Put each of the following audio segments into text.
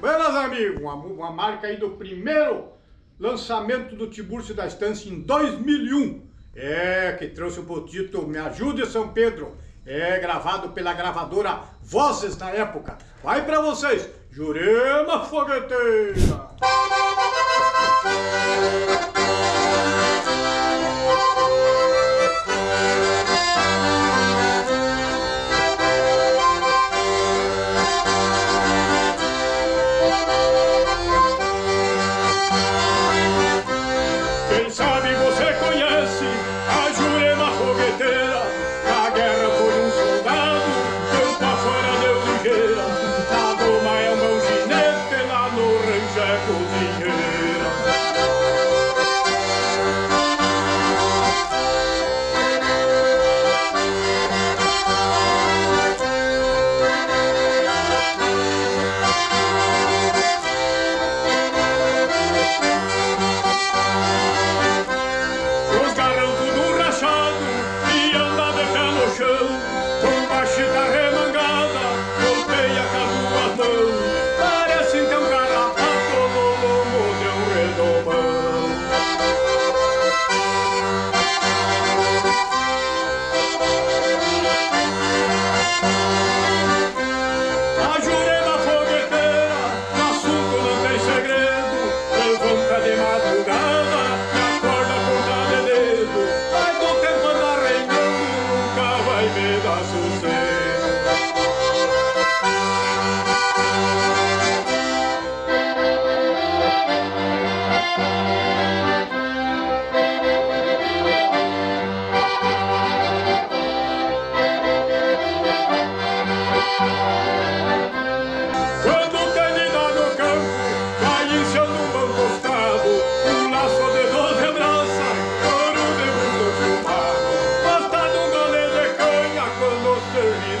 Buenas, amigos. Uma, uma marca aí do primeiro lançamento do Tiburcio da Estância em 2001. É, que trouxe o título Me Ajude São Pedro. É gravado pela gravadora Vozes na época. Vai pra vocês, Jurema Fogueteira!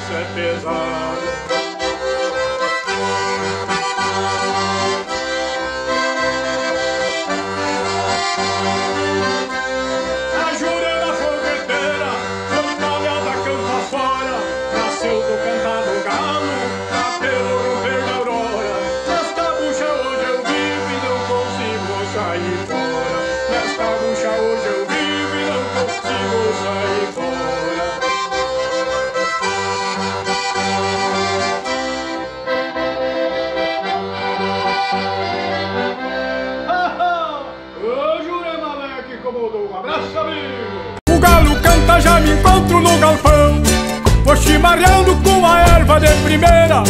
It's bizarre. Abraço, amigo! O galo canta, já me encontro no galpão Vou chimarreando com a erva de primeira